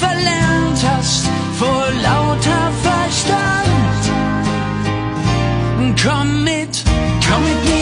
verlernt hast vor lauter Verstand. Komm mit, komm mit mir.